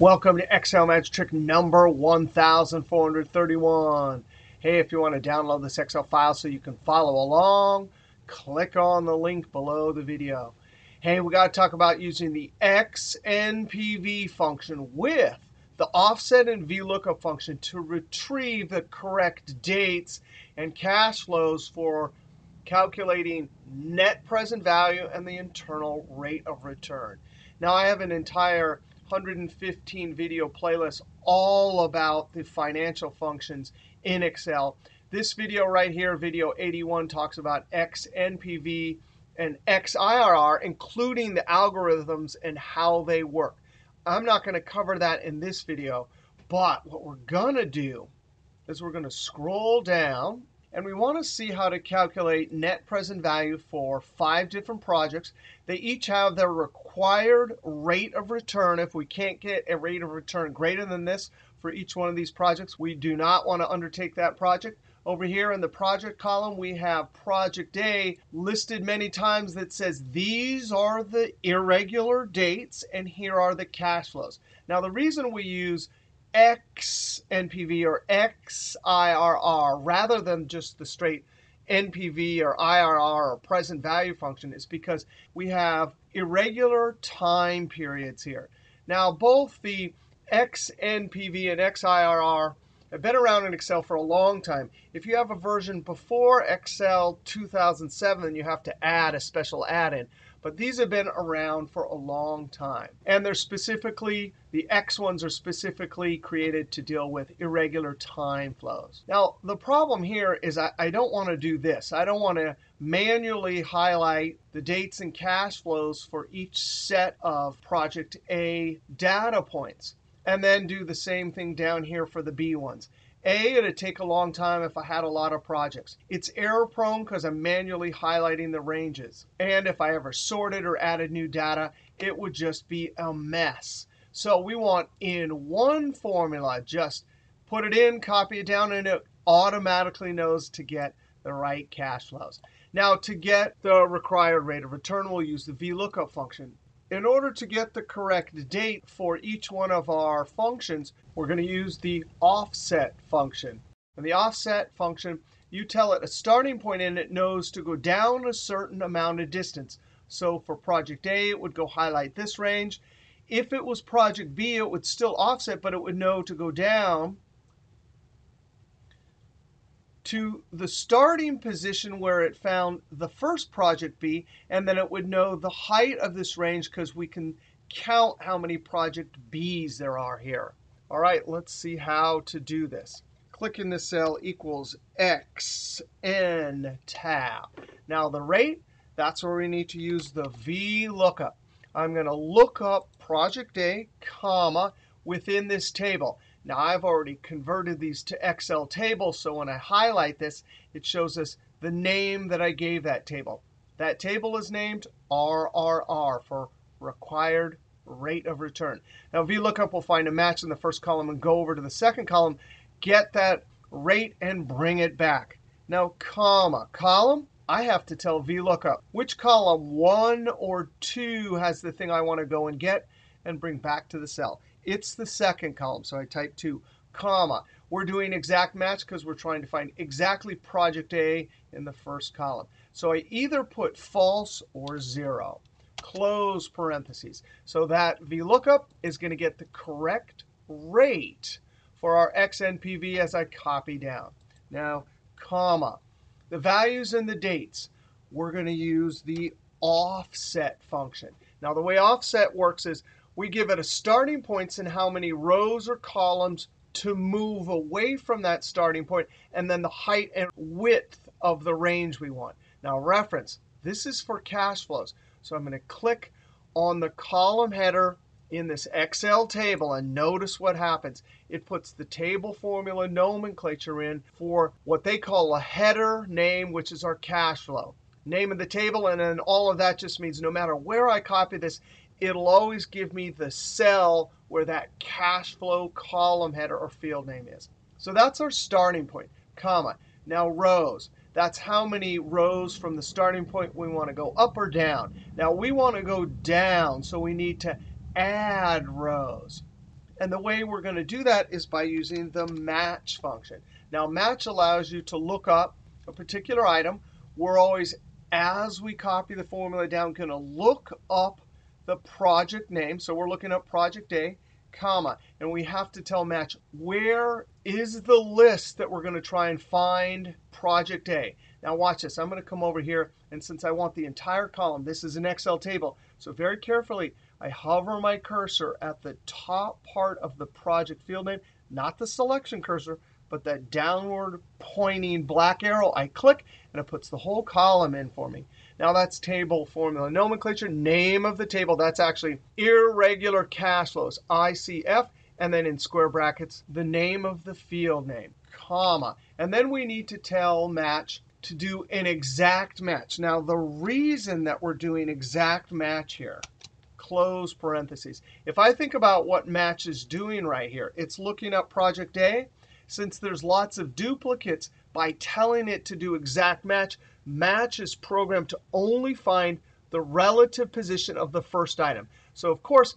Welcome to Excel Magic Trick number 1431. Hey, if you want to download this Excel file so you can follow along, click on the link below the video. Hey, we got to talk about using the XNPV function with the offset and VLOOKUP function to retrieve the correct dates and cash flows for calculating net present value and the internal rate of return. Now, I have an entire 115 video playlist all about the financial functions in Excel. This video right here, video 81, talks about XNPV and XIRR, including the algorithms and how they work. I'm not going to cover that in this video, but what we're going to do is we're going to scroll down and we want to see how to calculate net present value for five different projects. They each have their required rate of return. If we can't get a rate of return greater than this for each one of these projects, we do not want to undertake that project. Over here in the project column, we have project A listed many times that says these are the irregular dates and here are the cash flows. Now, the reason we use XNPV or XIRR rather than just the straight NPV or IRR or present value function is because we have irregular time periods here. Now, both the XNPV and XIRR have been around in Excel for a long time. If you have a version before Excel 2007, then you have to add a special add-in. But these have been around for a long time. And they're specifically, the X ones are specifically created to deal with irregular time flows. Now, the problem here is I, don't want to do this. I don't want to manually highlight the dates and cash flows for each set of Project A data points and then do the same thing down here for the B ones. A, it'd take a long time if I had a lot of projects. It's error prone because I'm manually highlighting the ranges. And if I ever sorted or added new data, it would just be a mess. So we want in one formula, just put it in, copy it down, and it automatically knows to get the right cash flows. Now, to get the required rate of return, we'll use the VLOOKUP function. In order to get the correct date for each one of our functions, we're going to use the offset function. And the offset function, you tell it a starting point and it knows to go down a certain amount of distance. So for project A, it would go highlight this range. If it was project B, it would still offset, but it would know to go down to the starting position where it found the first project B, and then it would know the height of this range because we can count how many project Bs there are here. All right, let's see how to do this. Click in the cell equals X N tab. Now the rate, that's where we need to use the VLOOKUP. I'm going to look up project A, comma, within this table. Now, I've already converted these to Excel tables, so when I highlight this, it shows us the name that I gave that table. That table is named RRR for required rate of return. Now, VLOOKUP will find a match in the first column and go over to the second column, get that rate, and bring it back. Now, comma, column, I have to tell VLOOKUP which column, 1 or 2, has the thing I want to go and get and bring back to the cell. It's the second column. So I type 2, comma. We're doing exact match because we're trying to find exactly project A in the first column. So I either put false or 0. Close parentheses. So that VLOOKUP is going to get the correct rate for our XNPV as I copy down. Now, comma. The values and the dates, we're going to use the offset function. Now, the way offset works is we give it a starting and how many rows or columns to move away from that starting point, and then the height and width of the range we want. Now, reference, this is for cash flows. So I'm going to click on the column header in this Excel table, and notice what happens. It puts the table formula nomenclature in for what they call a header name, which is our cash flow. Name of the table, and then all of that just means no matter where I copy this, it'll always give me the cell where that cash flow column header or field name is. So that's our starting point, comma. Now rows. That's how many rows from the starting point we want to go up or down. Now we want to go down, so we need to add rows. And the way we're going to do that is by using the match function. Now, match allows you to look up a particular item. We're always, as we copy the formula down, going to look up the project name. So we're looking up project A, comma. And we have to tell match where is the list that we're going to try and find project A. Now watch this. I'm going to come over here. And since I want the entire column, this is an Excel table. So very carefully, I hover my cursor at the top part of the project field name, not the selection cursor, but that downward pointing black arrow. I click, and it puts the whole column in for me. Now that's table formula. Nomenclature, name of the table. That's actually irregular cash flows, ICF. And then in square brackets, the name of the field name, comma. And then we need to tell match to do an exact match. Now, the reason that we're doing exact match here, close parentheses. If I think about what match is doing right here, it's looking up project A. Since there's lots of duplicates, by telling it to do exact match, match is programmed to only find the relative position of the first item. So of course,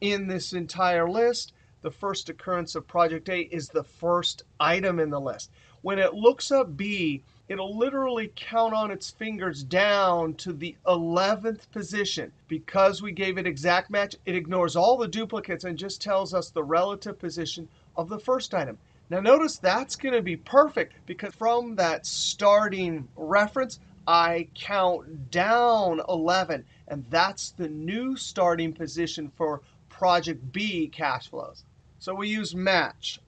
in this entire list, the first occurrence of project A is the first item in the list. When it looks up B, it'll literally count on its fingers down to the 11th position. Because we gave it exact match, it ignores all the duplicates and just tells us the relative position of the first item. Now notice that's going to be perfect because from that starting reference, I count down 11. And that's the new starting position for project B cash flows. So we use match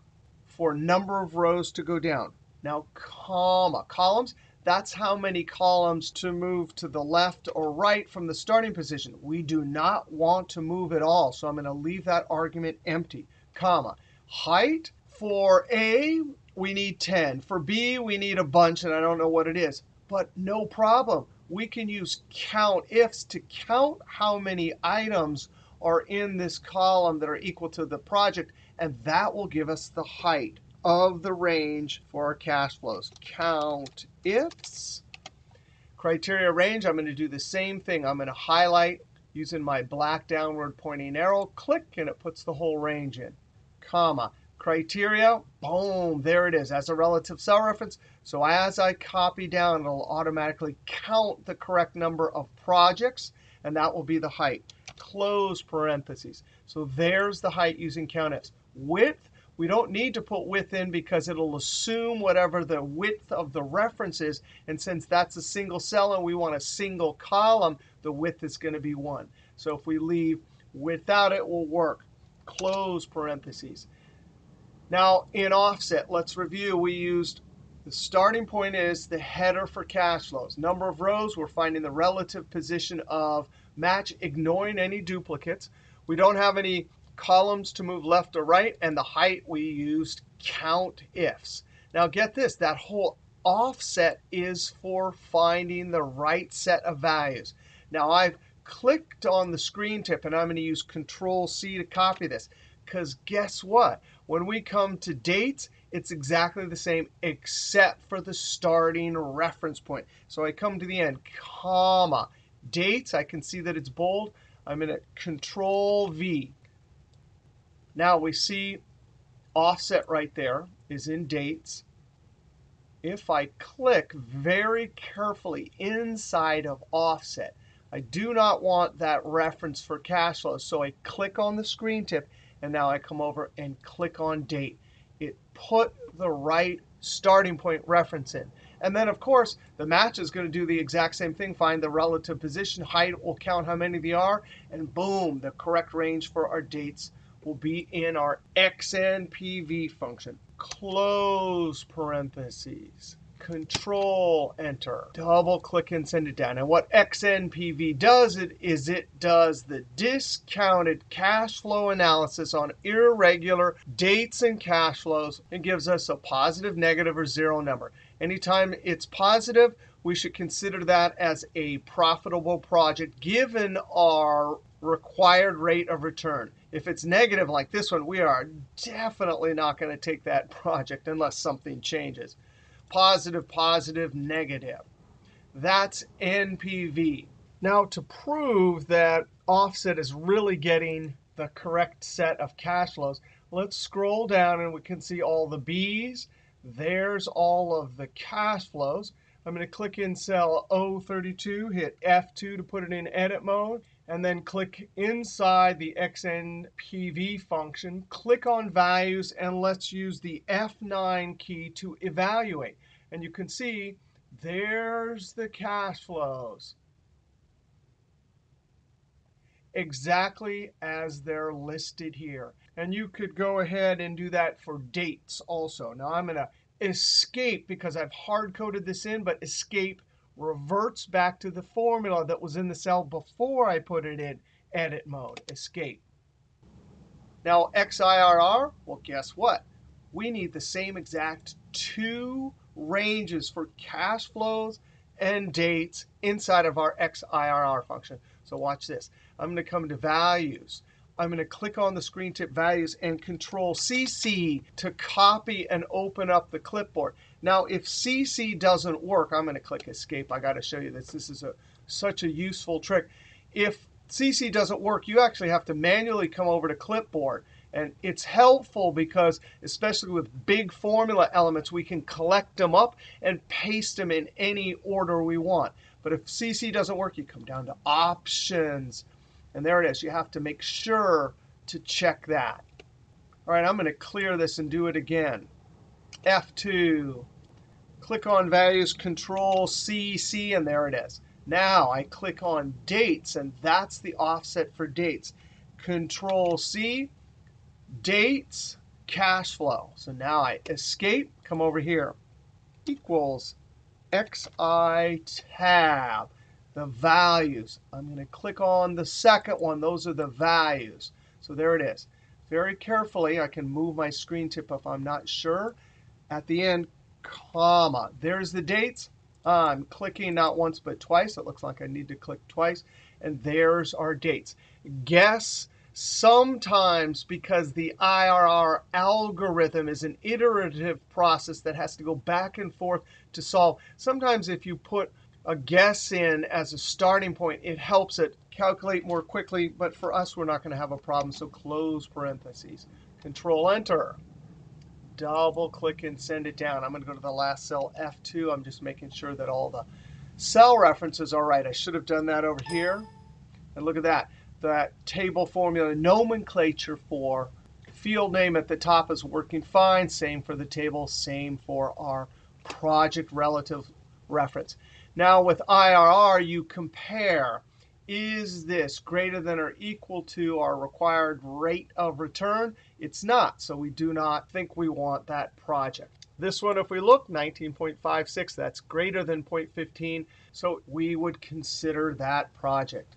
for number of rows to go down. Now comma, columns, that's how many columns to move to the left or right from the starting position. We do not want to move at all, so I'm going to leave that argument empty, comma. Height, for A, we need 10. For B, we need a bunch, and I don't know what it is. But no problem. We can use COUNTIFs to count how many items are in this column that are equal to the project, and that will give us the height of the range for our cash flows. COUNTIFs. Criteria range, I'm going to do the same thing. I'm going to highlight using my black downward pointing arrow. Click, and it puts the whole range in. Comma criteria, boom, there it is as a relative cell reference. So as I copy down, it'll automatically count the correct number of projects, and that will be the height. Close parentheses. So there's the height using COUNTIFs. Width, we don't need to put width in because it'll assume whatever the width of the reference is. And since that's a single cell and we want a single column, the width is going to be 1. So if we leave without it will work. Close parentheses. Now, in offset, let's review. We used the starting point is the header for cash flows. Number of rows, we're finding the relative position of match, ignoring any duplicates. We don't have any columns to move left or right. And the height, we used count ifs. Now, get this. That whole offset is for finding the right set of values. Now, I've clicked on the screen tip, and I'm going to use Control-C to copy this. Because guess what? When we come to dates, it's exactly the same except for the starting reference point. So I come to the end, comma, dates. I can see that it's bold. I'm going to Control V. Now we see offset right there is in dates. If I click very carefully inside of offset, I do not want that reference for cash flow. So I click on the screen tip and now I come over and click on date. It put the right starting point reference in. And then, of course, the match is going to do the exact same thing. Find the relative position. Height will count how many they are. And boom, the correct range for our dates will be in our XNPV function. Close parentheses. Control Enter. Double click and send it down. And what XNPV does it is it does the discounted cash flow analysis on irregular dates and cash flows and gives us a positive, negative, or zero number. Anytime it's positive, we should consider that as a profitable project given our required rate of return. If it's negative like this one, we are definitely not going to take that project unless something changes positive, positive, negative. That's NPV. Now, to prove that offset is really getting the correct set of cash flows. Let's scroll down and we can see all the B's. There's all of the cash flows. I'm going to click in cell O32, hit F2 to put it in edit mode, and then click inside the XNPV function. Click on values, and let's use the F9 key to evaluate. And you can see there's the cash flows exactly as they're listed here. And you could go ahead and do that for dates also. Now I'm going to escape because I've hard coded this in, but escape reverts back to the formula that was in the cell before I put it in edit mode, escape. Now XIRR, well, guess what? We need the same exact two ranges for cash flows and dates inside of our XIRR function. So watch this. I'm going to come to values. I'm going to click on the screen tip values and control CC to copy and open up the clipboard. Now, if CC doesn't work, I'm going to click escape. i got to show you this. This is a, such a useful trick. If CC doesn't work, you actually have to manually come over to clipboard. And it's helpful because, especially with big formula elements, we can collect them up and paste them in any order we want. But if CC doesn't work, you come down to Options, and there it is. You have to make sure to check that. All right, I'm going to clear this and do it again. F2. Click on Values, Control C, C, and there it is. Now I click on Dates, and that's the offset for dates. Control C, Dates, Cash Flow. So now I escape, come over here. Equals XI tab the values. I'm going to click on the second one. Those are the values. So there it is. Very carefully, I can move my screen tip if I'm not sure. At the end, comma. There's the dates. I'm clicking not once but twice. It looks like I need to click twice. And there's our dates. Guess sometimes because the IRR algorithm is an iterative process that has to go back and forth to solve. Sometimes if you put a guess in as a starting point, it helps it calculate more quickly. But for us, we're not going to have a problem. So close parentheses. Control Enter. Double click and send it down. I'm going to go to the last cell, F2. I'm just making sure that all the cell references are right. I should have done that over here. And look at that. That table formula nomenclature for field name at the top is working fine. Same for the table. Same for our project relative reference. Now with IRR, you compare. Is this greater than or equal to our required rate of return? It's not, so we do not think we want that project. This one, if we look, 19.56, that's greater than 0.15, so we would consider that project.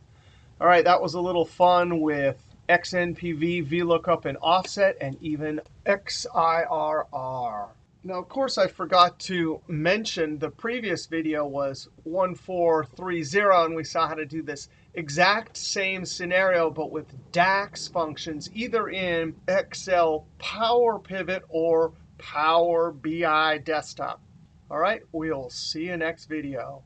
All right, that was a little fun with XNPV, VLOOKUP, and offset, and even XIRR. Now, of course, I forgot to mention the previous video was 1430, and we saw how to do this exact same scenario, but with DAX functions, either in Excel Power Pivot or Power BI Desktop. All right, we'll see you next video.